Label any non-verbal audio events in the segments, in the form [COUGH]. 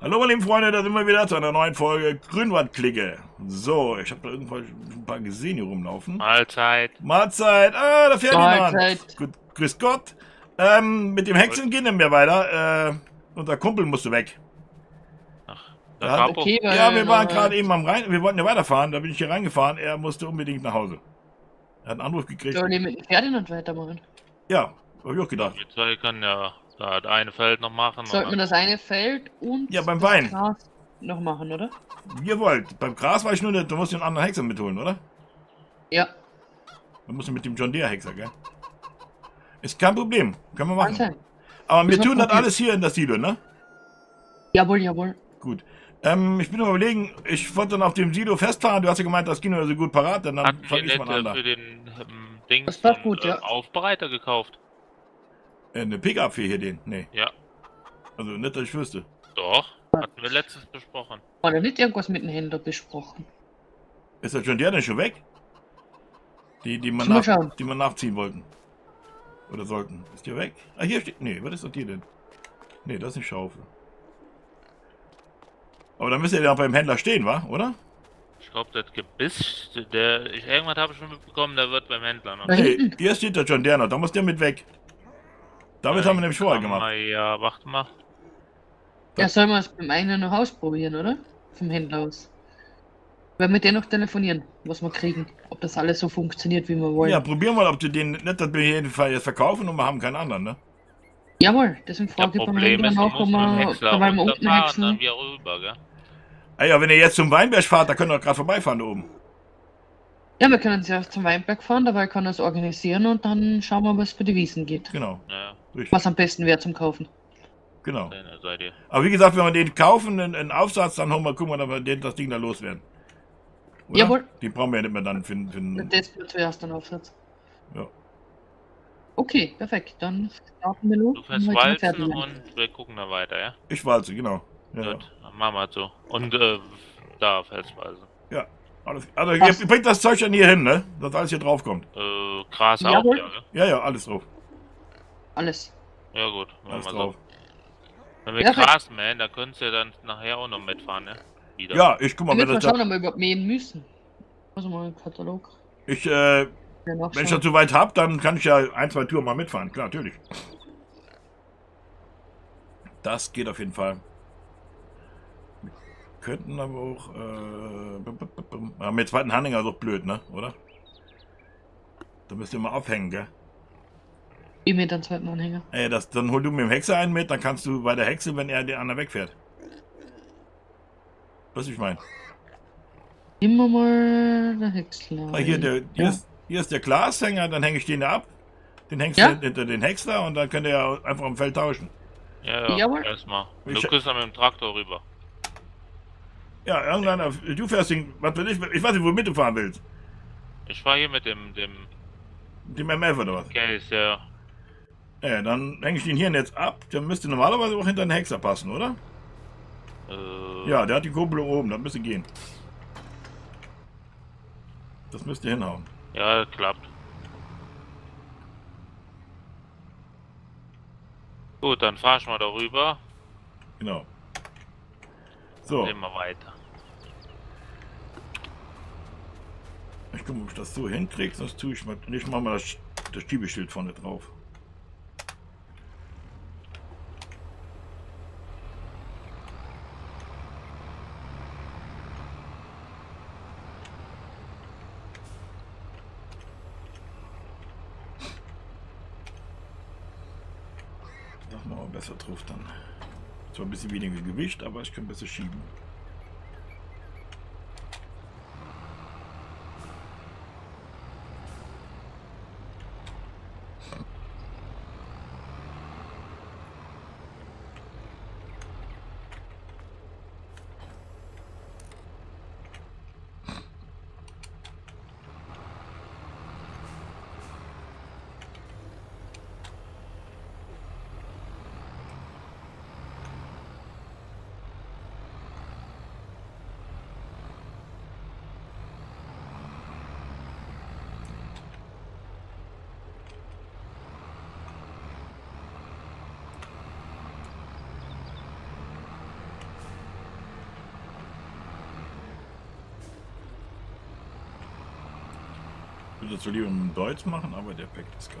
Hallo meine lieben Freunde, da sind wir wieder zu einer neuen Folge Grünwandklicke. So, ich habe da irgendwann ein paar gesehen hier rumlaufen. Mahlzeit. Mahlzeit, ah, der Ferdinand. Mahlzeit. Gut, grüß Gott. Ähm, mit dem Hexen gehen wir weiter. Äh, unser Kumpel musste weg. Der Ja, Capo. Okay, Ja, wir waren äh, gerade eben am Rhein, wir wollten ja weiterfahren, da bin ich hier reingefahren, er musste unbedingt nach Hause. Er hat einen Anruf gekriegt. Sollen wir mit dem Ferdinand weitermachen? Ja, habe ich auch gedacht. Wir zwei können ja da das eine Feld noch machen. Sollten wir das eine Feld und Ja, beim das Wein. Gras noch machen, oder? Wollt. Beim Gras war ich nur nicht, du musst den anderen Hexer mitholen, oder? Ja, Du musst mit dem John Deere Hexer, gell? Ist kein Problem, können wir machen. sein. Aber wir tun das alles hier in das Silo, ne? Jawohl, jawohl. Gut. Ähm, ich bin überlegen, ich wollte dann auf dem Silo festfahren. Du hast ja gemeint, das ging ja so gut parat, dann, dann fange ich nicht mal an. da. für den ähm, Dings Das einen, gut, äh, ja. Aufbereiter gekauft. Äh, eine Pickup für hier den. Nee. Ja. Also nicht, dass ich wüsste. Doch. Hatten wir letztes besprochen. War da nicht irgendwas mit dem Händler besprochen? Ist der John Deere denn schon weg? Die, die, man nach, die man nachziehen wollten. Oder sollten. Ist die weg? Ah, hier steht. Nee, was ist das hier denn? Nee, das ist eine Schaufel. Aber dann müsste er ja beim Händler stehen, wa? Oder? Ich glaube, das Gebiss, der, ich, irgendwas habe ich schon mitbekommen, der wird beim Händler noch. Hinten. hier steht der John noch. Da muss der mit weg. Damit haben wir nämlich vorher gemacht. Ja, warte mal. Ja, sollen wir es beim einen noch ausprobieren, oder? Vom Händler aus. Werden mit dem noch telefonieren, was wir kriegen. Ob das alles so funktioniert, wie wir wollen. Ja, probieren mal, ob du den nicht, dass wir jeden Fall jetzt verkaufen und wir haben keinen anderen, ne? Jawohl, deswegen Das frage ich beim Problem Händler noch, ob wir, ob wir unten und dann wieder rüber, gell? Ah ja, wenn ihr jetzt zum Weinberg fahrt, da könnt ihr doch gerade vorbeifahren da oben. Ja, wir können zuerst zum Weinberg fahren, dabei kann er es organisieren und dann schauen wir, was für die Wiesen geht. Genau. Ja, Richtig. Was am besten wäre zum Kaufen. Genau. Aber wie gesagt, wenn wir den kaufen, einen, einen Aufsatz, dann holen wir, gucken wir, dass wir den, das Ding da loswerden. Oder? Jawohl. Die brauchen wir ja nicht mehr dann für, für Das wird zuerst dann Aufsatz. Ja. Okay, perfekt. Dann starten wir los. Du fährst walzen und wir gucken dann weiter, ja? Ich walze, genau. Ja, Gut, dann machen wir so. Und äh, da Felsweise. ja. Alles, also ihr, bringt das Zeug dann hier hin, ne? Dass alles hier drauf kommt. Äh, Gras auch, Jawohl. ja, gell? Ja, ja, alles drauf. Alles. Ja gut, machen Alles wir drauf. so. Wenn wir Perfekt. Gras mähen, da könntest du dann nachher auch noch mitfahren, ne? Wieder. Ja, ich guck mal, wenn das schauen, ob wir überhaupt mähen müssen. Also mal einen Katalog. ich, äh, Ja, wenn ich das soweit hab, dann kann ich ja ein, zwei Touren mal mitfahren. Klar, natürlich. Das geht auf jeden Fall. Wir könnten aber auch, äh, ja, mit zweiten Handlinger ist auch blöd, ne? Oder? Da müsst ihr mal aufhängen, gell? Wie mit den zweiten Anhänger. Ey, das, dann hol du mit dem Hexer einen mit, dann kannst du bei der Hexe, wenn er den anderen wegfährt. Was ich meine. Immer mal der Häcksler. Ah, hier, der, hier, Ja. ist, hier ist der Glashänger, dann hänge ich den ab. Den hängst Ja. du hinter den Häcksler und dann könnt ihr ja einfach am Feld tauschen. Ja, ja, Jawohl. erstmal. Du Ich- kriegst dann mit dem Traktor rüber. Ja, irgendeiner, du fährst den, was will ich, ich weiß nicht, womit du fahren willst. Ich fahr hier mit dem, dem Dem MF oder was? Case, ja. Ja, dann hänge ich den hier jetzt ab. Der müsste normalerweise auch hinter den Hexer passen, oder? Äh, Ja, der hat die Kurbel oben, das müsste gehen. Das müsste hinhauen. Ja, klappt. Gut, dann fahr ich mal darüber. Genau. So, Nehmen wir weiter. ich gucke, ob ich das so hinkriege, sonst tue ich mal, ich mache mal das, das Schiebeschild vorne drauf. Das machen wir besser drauf dann. Zwar ein bisschen weniger Gewicht, aber ich kann besser schieben. Würde so lieber dem Deutsch machen, aber der packt das gar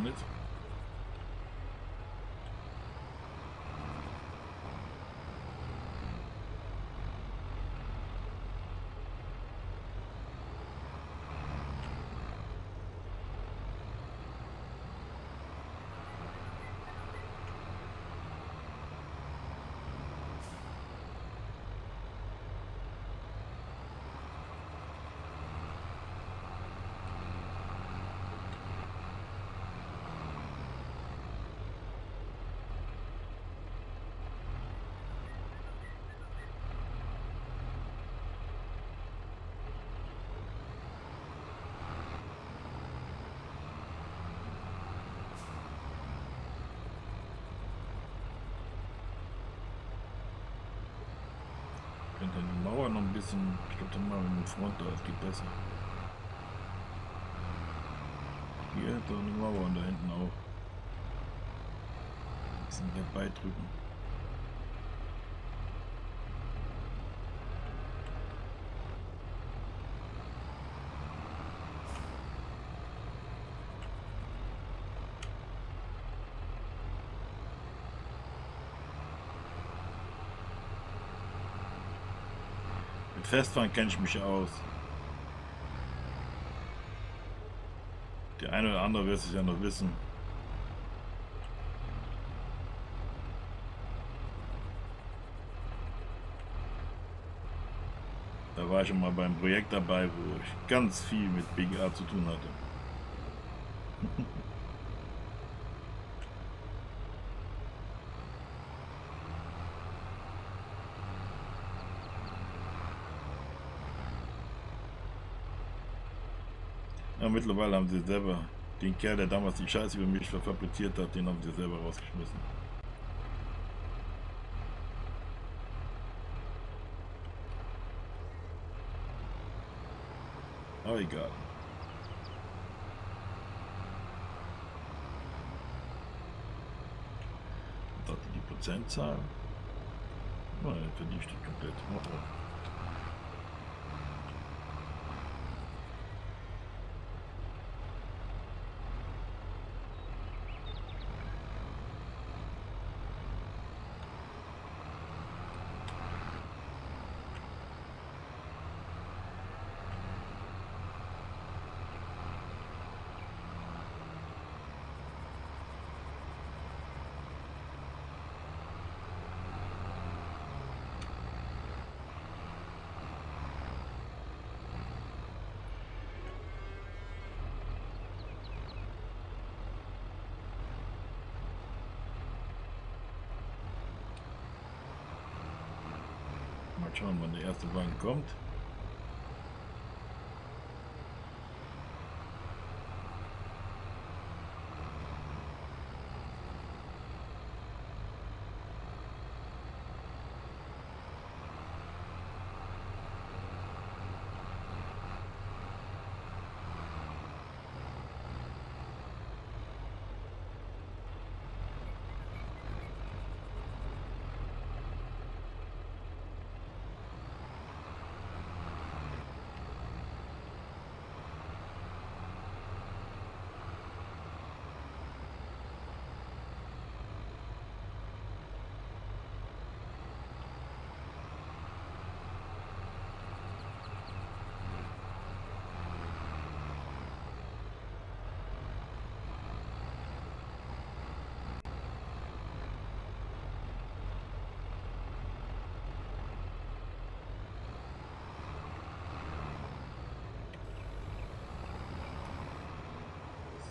nicht. So die Mauer noch ein bisschen, ich glaube, dann mal mit dem Front da, das geht besser. Hier doch eine Mauer und da hinten auch. Ein bisschen herbeidrücken. Mit Festfahren kenne ich mich aus. Der eine oder andere wird es ja noch wissen. Da war ich schon mal beim Projekt dabei, wo ich ganz viel mit BGA zu tun hatte. [LAUGHS] mittlerweile haben sie selber den Kerl, der damals die Scheiße über mich fabriziert hat, den haben sie selber rausgeschmissen. Aber egal. Das die Prozentzahl. Nein, für die steht komplett. Oh, Mal schauen, wann der erste Wagen kommt.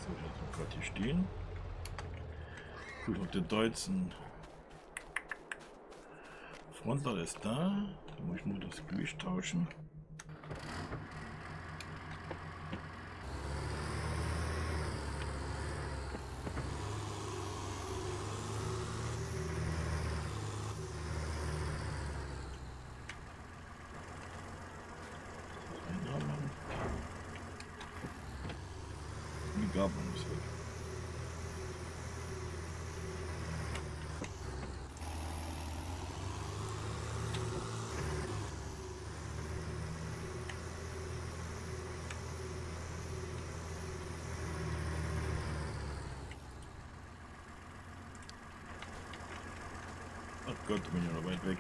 So, ich habe gerade hier stehen. Gut, und der Deutschen. Frontal ist da. Da muss ich nur das Gewicht tauschen. Einrahmen machen. Die Gabelung muss weg. Ach Gott, bin ich noch weit weg.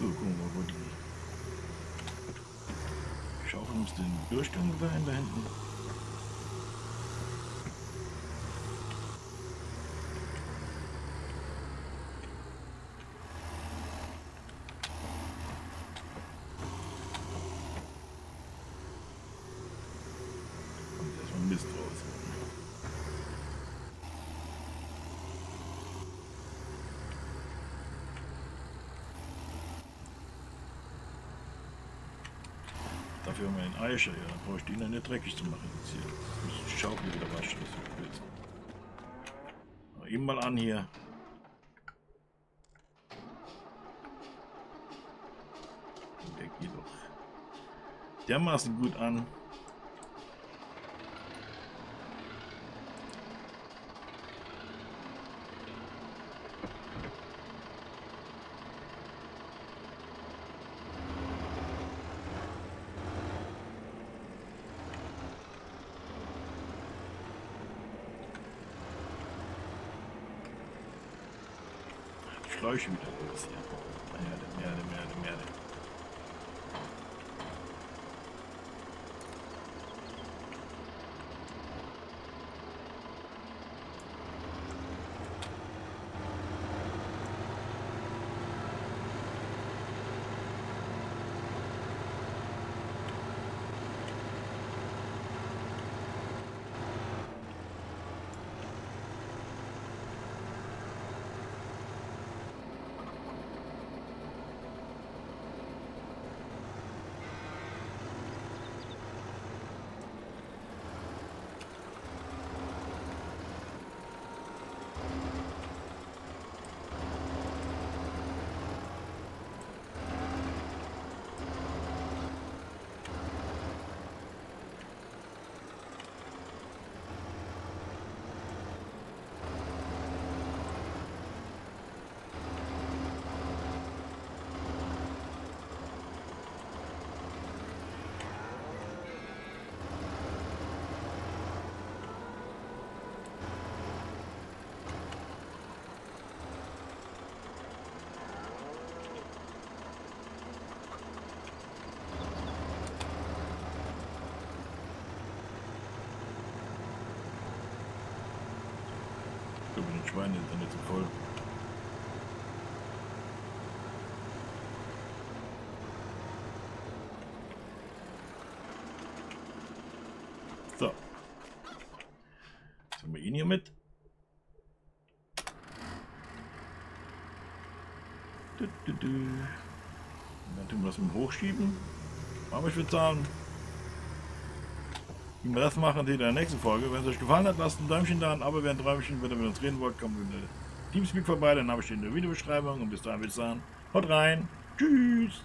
So, gucken wir, wo die Schaufel muss den Durchgang da hinten. Und erstmal Mist rausholen. Eicher, ja, dann brauche ich den ja nicht dreckig zu machen. Jetzt hier. Muss ich die Schaufel wieder waschen, das ist blöd. Aber Eben mal an hier. Der geht doch dermaßen gut an. Schläuche wieder los hier. Merde. Schweinen ist dann nicht so voll. So. Was haben wir ihn hier mit? Du, du, du. Dann tun wir das mit Hochschieben. Aber ich würde sagen, wir das machen, ihr in der nächsten Folge. Wenn es euch gefallen hat, lasst ein Däumchen da, ein wäre ein Träumchen. Wenn ihr mit uns reden wollt, kommt in der Teamspeak vorbei, dann habe ich den in der Videobeschreibung. Und bis dahin würde ich sagen, haut rein. Tschüss.